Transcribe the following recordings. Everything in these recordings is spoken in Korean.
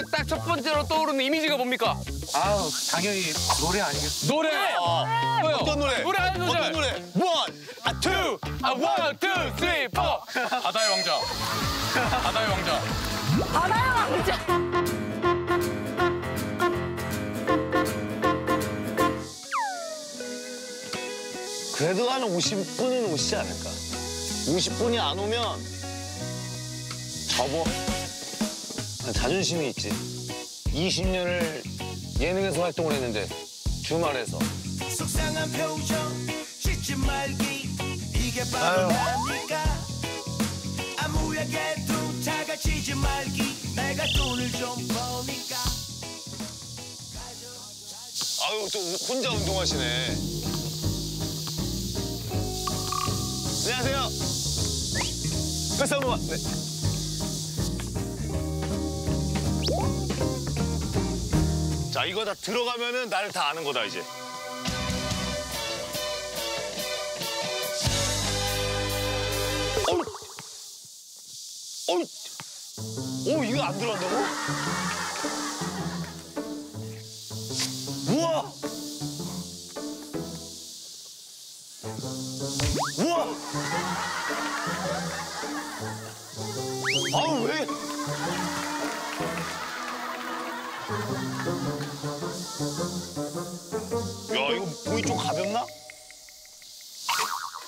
하면 딱 첫 번째로 떠오르는 이미지가 뭡니까? 아우 당연히 노래 아니겠어? 노래. 뭐요? 어떤 노래? 노래 한 소절. 어떤 노래? one, 아, two. 아, one, two, three, four. 바다의 왕자. 바다의 왕자. 바다의 왕자. 그래도 한 50분은 오시지 않을까? 50분이 안 오면 접어. 난 자존심이 있지. 20년을 예능에서 활동을 했는데 주말에서. 속상한 표정 짓지 말기 이게 아유. 바로 나니까 아무에게도 다가치지 말기 내가 돈을 좀 버니까 아유 또 혼자 운동하시네. 안녕하세요. 한번 왔네. 자 이거 다 들어가면은 나를 다 아는 거다 이제. 어우, 어우, 오 이거 안 들어간다고? 우와! 우와! 아우 왜?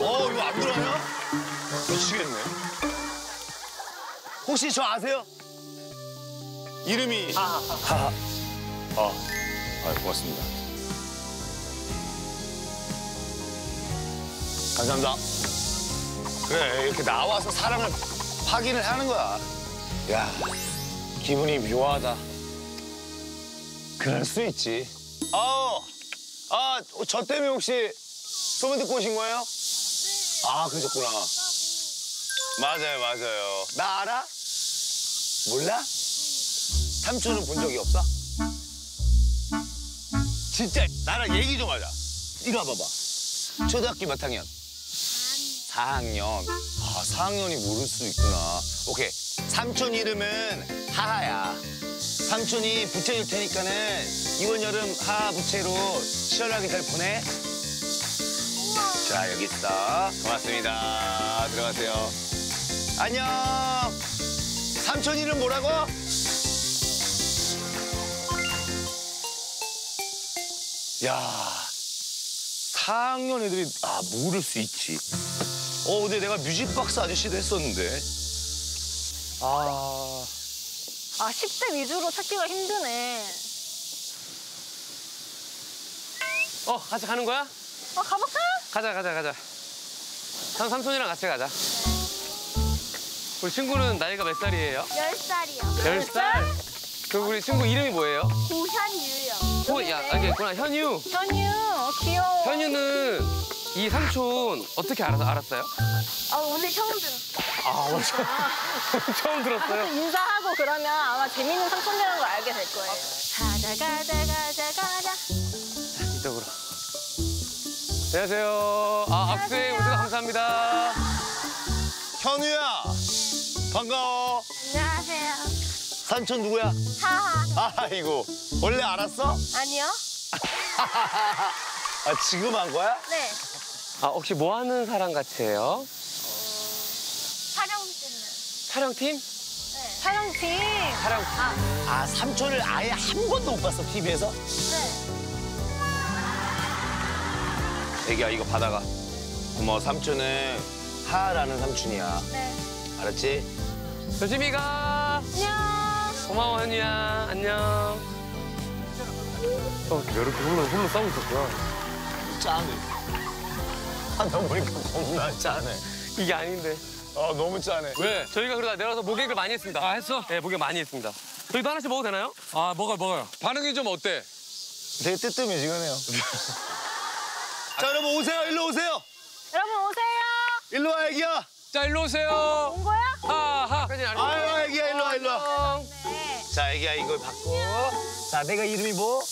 어 이거 안 들어가냐? 미치겠네. 혹시 저 아세요? 이름이 하하. 아, 아 고맙습니다. 감사합니다. 그래 이렇게 나와서 사람을 확인을 하는 거야. 야 기분이 묘하다. 그럴 수 있지. 아, 아, 저 때문에 혹시 소문 듣고 오신 거예요? 아, 그러셨구나. 맞아요, 맞아요. 나 알아? 몰라? 삼촌은 본 적이 없어? 진짜 나랑 얘기 좀 하자. 이리 와봐봐. 초등학교 몇 학년? 4학년. 아, 4학년이 모를 수 있구나. 오케이. 삼촌 이름은 하하야. 삼촌이 부채 줄 테니까는 이번 여름 하하 부채로 시원하게 잘 보내. 자, 여기 있어. 고맙습니다. 들어가세요. 안녕. 삼촌 이름 뭐라고? 야, 4학년 애들이 아 모를 수 있지. 어, 근데 내가 뮤직박스 아저씨도 했었는데. 아, 아 10대 위주로 찾기가 힘드네. 어, 같이 가는 거야? 어 가볼까? 가자, 가자, 가자. 삼, 삼촌이랑 같이 가자. 우리 친구는 나이가 몇 살이에요? 10살이요. 열 살? 그럼 우리 친구 이름이 뭐예요? 고현유요. 호, 야, 알겠구나. 현유. 현유. 어, 귀여워. 현유는 이 삼촌 어떻게 알아, 알았어요? 아 오늘 처음 들었어. 아, 오늘 처음, 처음 들었어요? 인사하고 그러면 아마 재밌는 삼촌이라는 걸 알게 될 거예요. 가자 가자 가자 안녕하세요. 아, 악수해 오셔서 감사합니다. 현우야. 반가워. 안녕하세요. 삼촌 누구야? 하하. 아이고. 원래 알았어? 아니요? 아, 지금 한 거야? 네. 아, 혹시 뭐 하는 사람 같으세요? 촬영 찍는. 촬영팀? 네. 촬영팀. 촬영. 아, 아, 삼촌을 아예 한 번도 못 봤어, TV에서? 네. 애기야, 이거 받아가. 고마워, 삼촌은 하라는 삼촌이야. 네. 알았지? 조심히 가. 안녕. 고마워, 현유야. 안녕. 어, 이렇게 홀로, 홀로 싸우고 있었구나. 짠해. 하다 보니까 겁나 짠해. 이게 아닌데. 아, 너무 짠해. 왜? 저희가 그러다 내려가서 목욕을 많이 했습니다. 아, 했어? 네, 목욕 많이 했습니다. 저희도 하나씩 먹어도 되나요? 아 먹어요 먹어요. 반응이 좀 어때? 되게 뜨뜻미지근해요. 자, 여러분 오세요. 일로 오세요. 여러분 오세요. 일로 와, 애기야. 자 일로 오세요. 온 거야? 하하. 아유, 애기야, 일로 와, 일로 와. 네. 자, 애기야, 이걸 받고. 자, 내가 이름이 뭐?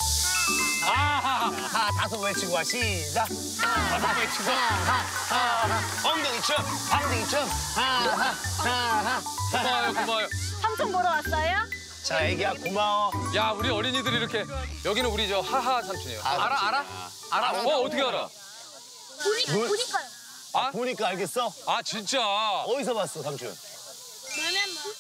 하하하. 하, 다섯 외치고 와, 시작. 다섯 외치고. 하하하. 엉덩이 춤, 엉덩이 춤. 하하, 하하, 고마워요. 고마워요. 삼촌 보러 왔어요? 자, 애기야 고마워. 야 우리 어린이들이 이렇게 여기는 우리 저 하하 삼촌이에요. 알아 알아? 알아? 어 어떻게 알아? 보니까 보니까요. 아, 보니까 알겠어? 아 진짜. 어디서 봤어, 삼촌?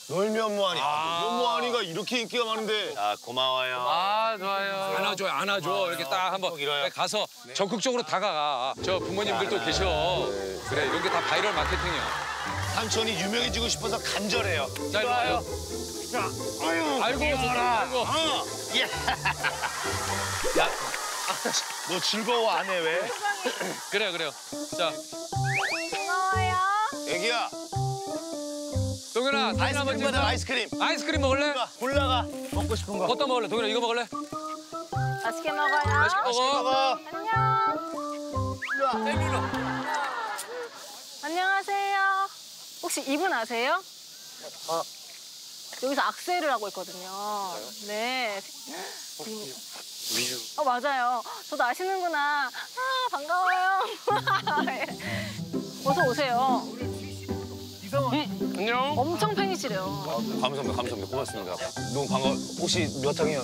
놀면 놀면 뭐하니? 아, 놀면 뭐하니가 이렇게 인기가 많은데. 아, 고마워요. 아 좋아요. 안아줘 안아줘 이렇게 딱 한번 이래요. 가서 적극적으로 다가가. 저 부모님들도 계셔. 그래 이런 게 다 바이럴 마케팅이야. 삼촌이 유명해지고 싶어서 간절해요. 자 일로 와요. 아유, 아이고 아이고. 어, 예. 야, 너 즐거워 안 해 왜? 그래요 그래요. 자 고마워요. 애기야, 동현아 아이스크림. 받아 아이스크림. 아이스크림 먹을래? 골라, 골라가 먹고 싶은 거. 어떤 먹을래? 동현아 이거 먹을래? 맛있게 먹어요. 맛있게 먹어. 먹어. 안녕. 안녕하세요. 혹시 이분 아세요? 여기서 악셀을 하고 있거든요. 네. 어 맞아요. 저도 아시는구나. 아 반가워요. 네. 어서 오세요. 안녕. 엄청 팬이시래요. 감사합니다, 감사합니다, 고맙습니다. 너무 반가워. 혹시 몇 학년?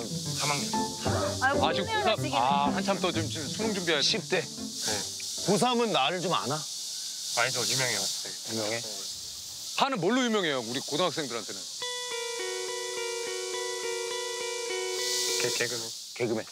아이고 아 지금 힘내요, 고3 자식이. 아 한참 또 지금 수능 돼. 10대. 고3은 나를 좀 아나? 아니죠 유명해요. 유명해? 파는 뭘로 유명해요? 우리 고등학생들한테는. 개 개그맨. 개그맨.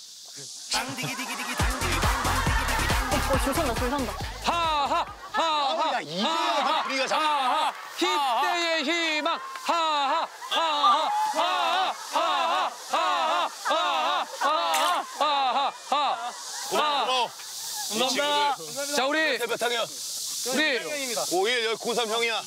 어, 줄 선다, 줄 선다. 하하 하하 야, 이거야, 하하, 우리가 자- 하하 희대의 희망 하하 하하 하하 하하 하하 하하 하하 하하 하하 고마워. 감사합니다. 자 우리 몇 학년? 우리 고1 여기 고3 형이야.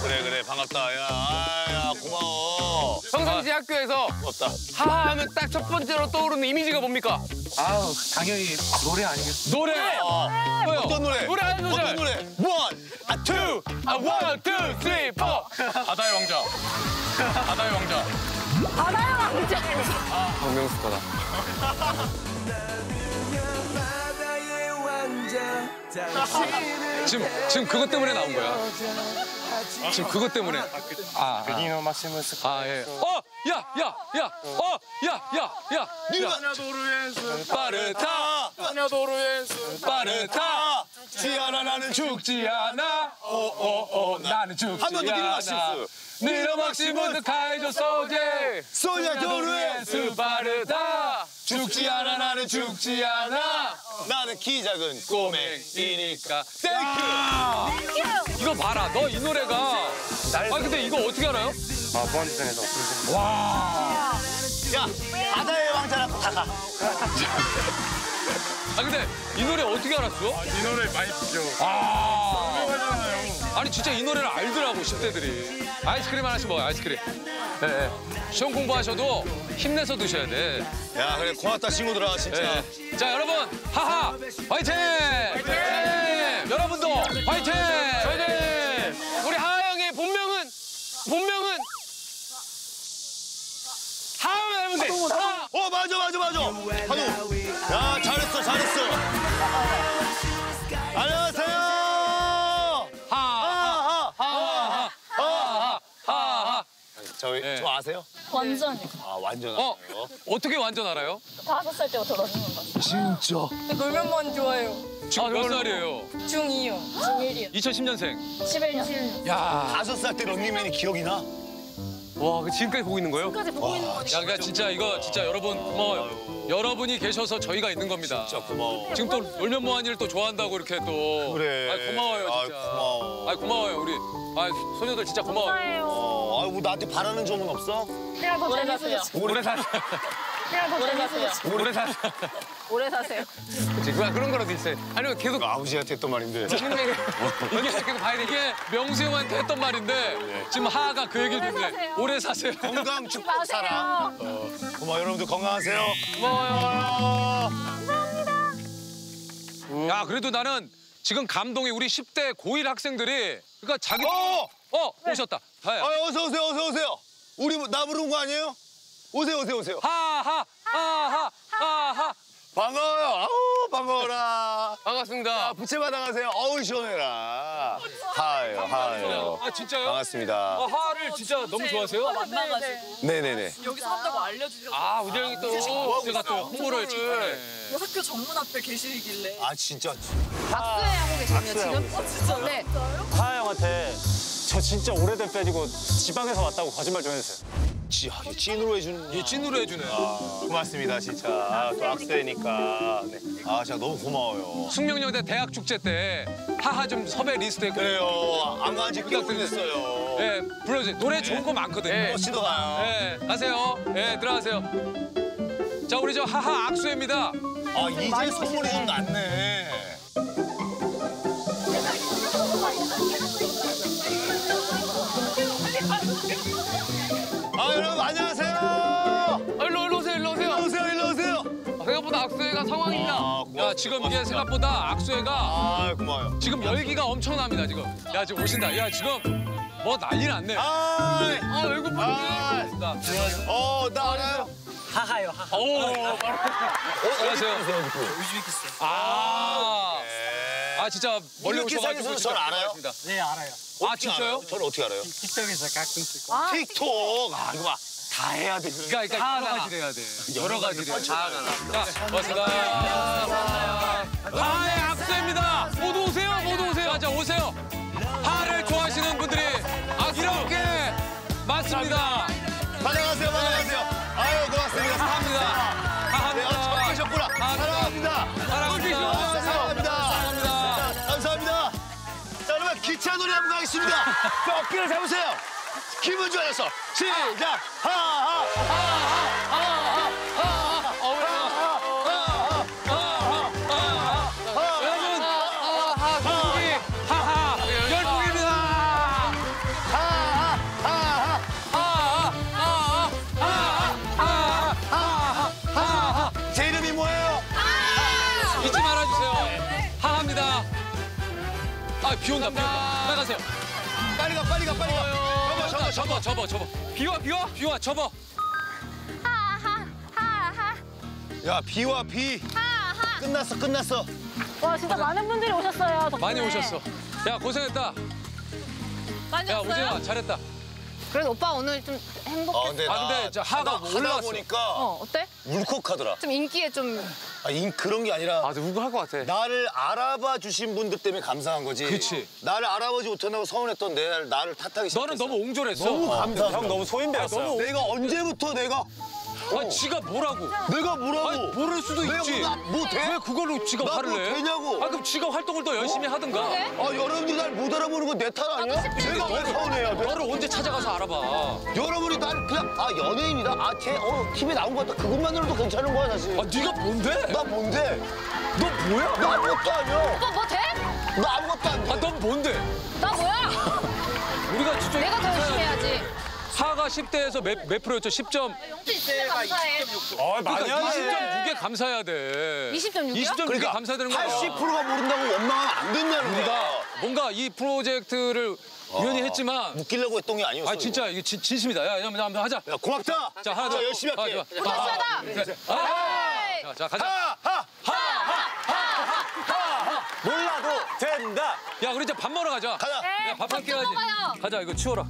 그래 그래 반갑다. 야, 아, 야 고마워. 평상시 학교에서 고맙다. 하하 하면 딱 첫 번째로 떠오르는 이미지가 뭡니까? 아우 당연히 노래 아니겠어. 노래 뭐요? 어떤 노래? 노래 한 소절. 어떤 노래? one, 아 two. 아, one, two, three, four. 바다의 왕자 바다의 왕자 바다의 왕자. 박명수 거다. 지금 지금 그것 때문에 나온 거야 지금 그것 때문에 아, 아. 베니노 마시무 스. 아, 예. 어, 야, 야, 야, 어, 야, 야, 야. 네가 빠르다, 빠르다. 죽지 않아 나는 죽. 죽지 않아. 오, 오, 오, 나는 죽지 한번더 않아. 미르마시스. 미르막시무드 카이조 소제. 소냐 도르에 스파르다. 죽지 않아, 나는 죽지 않아. 나는 키 작은 꼬맹이니까. 땡큐. 이거 봐라, 너 이 노래가. 아, 근데 이거 어떻게 알아요? 아 무한도전에서 와. 야 바다의 왕자라고 다 가. 아, 근데 이 노래 어떻게 알았어? 이 노래 많이 부죠. 아. 아니 진짜 이 노래를 알더라고 10대들이 아이스크림 하나씩 먹어요 아이스크림 예, 예. 시험 공부하셔도 힘내서 드셔야 돼 야 그래 고맙다 친구들아 진짜. 예. 자 여러분 하하 화이팅! 화이팅! 여러분도 화이팅! 화이팅! 우리 하하 형의 본명은 본명은 하하만 하면 돼. 하하. 어 맞아 맞아 맞아. 한우. 아세요? 완전히. 아 완전 어 알아요. 어떻게 완전 알아요? 다섯 살 때부터 러닝을 봤어요. 진짜. 놀면만 좋아해요. 지금 몇 살이에요? 중2요. 중1이요. 2010년생 11년. 야, 다섯 살 때 런닝맨이 기억이 나? 와, 그 지금까지 보고 있는 거예요? 까지 보고 있는 거니까. 야 그러니까 진짜 이거 진짜 여러분 고마워요 여러분이 계셔서 저희가 있는 겁니다 진짜 고마워. 지금 또 놀면 뭐하니를 또 좋아한다고 이렇게 또. 그래. 아 고마워요 아이, 진짜. 고마워. 아 고마워요 우리. 아 소녀들 진짜 고마워요. 감사해요. 어, 아이고 나한테 바라는 점은 없어? 그냥 더 오래 재밌어요. 사세요. 오래 사. 그냥 더 오래 재밌어요. 사세요. 오래 사. 오래 사세요. 그치, 그런 거라도 있어요. 아니면 계속 아버지한테 했던 말인데. 이게 계속 봐야 돼. 이게 명수 형한테 했던 말인데 지금 하하가 그 얘기를. 사세요. 오래 사세요. 건강 축복 살아. 마세요. 고마워 여러분들 건강하세요. 고마워요. 야 그래도 나는 지금 감동이 우리 10대 고1 학생들이 그러니까 자기 어! 어 오셨다. 아, 하야. 어서 오세요 어서 오세요. 우리 뭐- 나 부른 거 아니에요? 오세요 오세요 오세요. 하하 하하 하하. 반가워요. 아우 반가워라. 반갑습니다. 아, 부채 받아가세요. 어우 시원해라. 하예요, 하예요. 아 진짜요? 반갑습니다. 아, 하를 진짜 너무 좋아하세요? 네네네. 여기서 한다고 알려주셔서 아 우재 형이 또 제가 또 홍보를 네. 학교 정문 앞에 계시길래 아 진짜. 악수회 하고 계시네요, 지금? 어 진짜요? 네. 하하 형한테 저 진짜 오래된 팬이고 지방에서 왔다고 거짓말 좀 해주세요. 지, 아, 찐으로 해주는. 얘 찐으로 해주네. 고맙습니다 진짜. 아, 또 악수회니까. 네. 아 진짜 너무 고마워요. 숙명여대 대학 축제 때 하하 좀 섭외 리스트에 그 그래요. 안 간지 꽤 부탁드리겠습니다. 오래됐어요. 예, 불러주세요. 노래 좋은 거 많거든요. 네. 멋지도 가요. 예, 가세요. 예, 들어가세요. 자, 우리 저 하하 악수입니다. 아 이제 선물이 좀 낫네. 악수회가 상황이냐? 아, 야, 지금 이게 생각보다 악수회가 아 고마워요. 지금 열기가 엄청납니다, 지금. 야, 지금 오신다. 야, 지금 뭐 난리 났네. 아, 아 외국 분들. 아, 어나 알아요. 오, 안녕하세요. 아, 아 진짜 멀리 오셔가지고 저를 알아요? 네 알아요. 아, 진짜요? 저를 어떻게 알아요? 틱톡에서 가끔씩. 아, 틱톡. 아 이거 봐. 다 해야 돼. 그러니까, 그러니까 여러 가지를 해야 돼. 여러 가지를 해야 돼. 자, 고맙습니다. 하의 악수입니다. 모두 오세요, 모두 오세요. 자, 자, 오세요. 하를 좋아하시는 분들이 아, 이렇게 많습니다. 반갑세요 반갑세요. 아유 고맙습니다. 네, 아, 처음 사랑합니다. 사랑합니다. 사랑합니다. 아, 사랑합니다. 사랑합니다. 자, 감사합니다. 자, 여러분 기차 놀이 한번 가겠습니다. 자, 어깨를 잡으세요. 기분 좋아져서 시작. 하하 하하, 하하. 하하. 제 이름이 뭐예요? 잊지 말아주세요. 하하입니다. 아, 비 온다, 비 온다. 빨리 가세요. 빨리 가 빨리 가 빨리 가. 접어, 접어, 접어, 접어. 비와, 비와, 비와, 접어. 하하, 하하, 야 비와 비. 하하. 끝났어 끝났어. 와, 진짜 많은 분들이 오셨어요. 덕분에. 많이 오셨어. 야, 고생했다. 많이 야, 왔어요? 우진아, 잘했다. 그래도 오빠 오늘 좀 행복해. 아 근데 아, 나 근데 저 하가 올라왔어. 보니까 어, 어때? 울컥하더라. 좀 인기에 좀. 아, 인 그런 게 아니라 아, 누구 할것 같아. 나를 알아봐 주신 분들 때문에 감사한 거지. 그치. 나를 알아보지 못한다고 서운했던 내 나를 탓하기 시작했어. 너는 너무 옹졸했어. 너무 감사해. 형 너무 소인배였어요. 내가 언제부터 내가 아니, 지가 뭐라고? 내가 뭐라고? 아니, 모를 수도 내가 있지. 뭐, 나- 뭐 돼? 왜 그걸로 지가 나 화를 뭐 내? 되냐고. 아, 그럼 지가 활동을 더 열심히 하든가. 아 여러분들이 날 못 알아보는 건내탓 아니야? 내가 왜 서운해야 돼? 너를 언제 찾아가서 알아봐. 여러분이 날 그냥 아 연예인이다. 아 쟤 어 TV에 나온 것 같다. 그것만으로도 괜찮은 거야 사실. 아, 네가 뭔데? 나 뭔데? 너 뭐야? 나 아무것도 아니야. 오빠 뭐 돼? 나 아무것도 안 돼. 아, 넌 뭔데? 나 뭐야? 우리가 진짜 내가 더 열심히 해야지. 하가 10대에서 몇, 몇 프로였죠? 10점. 진짜 감사해. 어 많이 그러니까 하네. 20.6에 감사해야 돼. 20.6 이요? 20.6에 감사해야 되는 거야. 80%가 모른다고 원망하면 안 된다는 우리가 거야. 뭔가 이 프로젝트를 우연히 했지만 웃기려고 했던 게 아니었어. 아 진짜 이게 진, 진심이다. 야, 야, 한번 한번 하자. 이거. 야 고맙다. 자, 하나 더. 열심히 아, 할게. 좋아. 고맙습니다. 아, 자, 자, 가자. 하 하. 몰라도 된다. 야, 우리 이제 밥 먹으러 가자. 가자. 야, 밥 함께 밥 가지. 좀 먹어요. 가자, 이거 치워라.